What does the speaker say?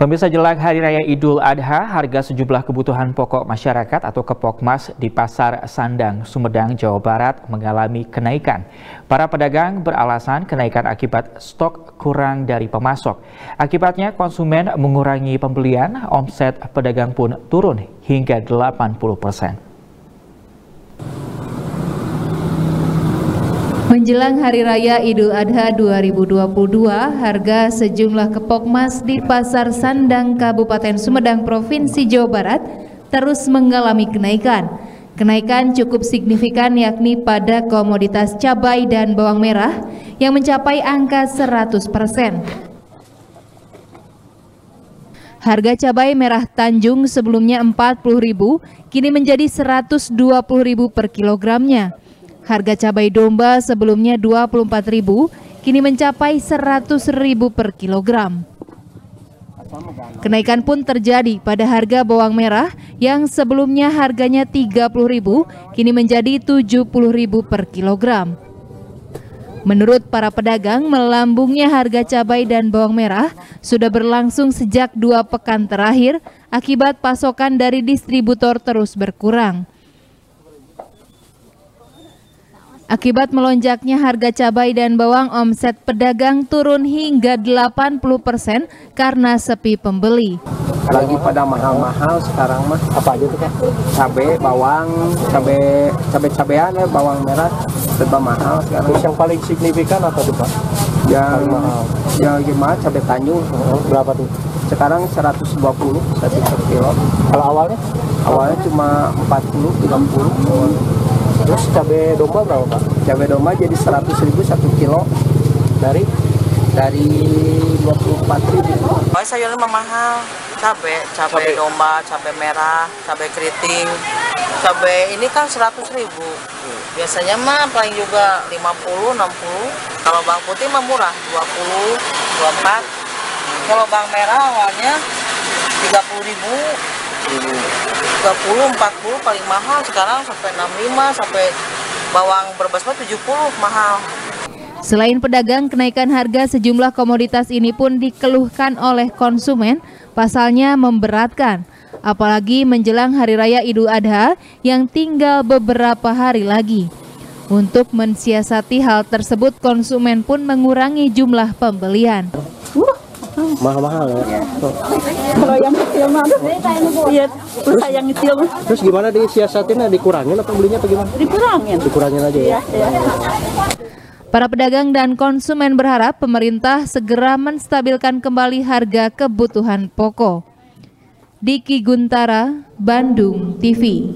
Pemirsa jelang Hari Raya Idul Adha, harga sejumlah kebutuhan pokok masyarakat atau Kepokmas di Pasar Sandang, Sumedang, Jawa Barat mengalami kenaikan. Para pedagang beralasan kenaikan akibat stok kurang dari pemasok. Akibatnya konsumen mengurangi pembelian, omset pedagang pun turun hingga 80 persen. Menjelang Hari Raya Idul Adha 2022, harga sejumlah kepokmas di Pasar Sandang Kabupaten Sumedang Provinsi Jawa Barat terus mengalami kenaikan. Kenaikan cukup signifikan yakni pada komoditas cabai dan bawang merah yang mencapai angka 100%. Harga cabai merah Tanjung sebelumnya Rp40.000 kini menjadi Rp120.000 per kilogramnya. Harga cabai domba sebelumnya Rp24.000 kini mencapai Rp100.000 per kilogram. Kenaikan pun terjadi pada harga bawang merah yang sebelumnya harganya Rp30.000 kini menjadi Rp70.000 per kilogram. Menurut para pedagang, melambungnya harga cabai dan bawang merah sudah berlangsung sejak dua pekan terakhir akibat pasokan dari distributor terus berkurang. Akibat melonjaknya harga cabai dan bawang, omset pedagang turun hingga 80% karena sepi pembeli. Lagi pada mahal-mahal sekarang mah. Apa aja tuh kan? Cabai, bawang, cabai cabai cabean ya, bawang merah serba mahal sekarang. Terus yang paling signifikan apa tuh Pak? Yang mahal. Yang gimana cabai Tanjung. Oh, berapa tuh? Sekarang 120 satu per kilo. Kalau awalnya? Awalnya cuma 40 30. Terus cabai domba berapa pak? Cabai domba jadi 100 ribu satu kilo dari dari 24 ribu. Oh, sayurnya mahal, cabai, cabai domba, cabai merah, cabai keriting, cabai ini kan 100 ribu. Biasanya mah paling juga 50, 60. Kalau bawang putih mah murah, 20, 24. Kalau bawang merah awalnya 30 ribu, 30, 40 paling mahal sekarang sampai 65 sampai bawang berbasmati 70 mahal. Selain pedagang, kenaikan harga sejumlah komoditas ini pun dikeluhkan oleh konsumen, pasalnya memberatkan. Apalagi menjelang Hari Raya Idul Adha yang tinggal beberapa hari lagi. Untuk mensiasati hal tersebut, konsumen pun mengurangi jumlah pembelian mahal-mahal ya. Kalau yang kecil mah, iya, usaha yang kecil mah. Terus gimana disiasatinnya? Dikurangin atau belinya apa gimana? Dikurangin. Dikurangin aja ya. Iya, iya. Para pedagang dan konsumen berharap pemerintah segera menstabilkan kembali harga kebutuhan pokok. Diki Guntara, Bandung TV.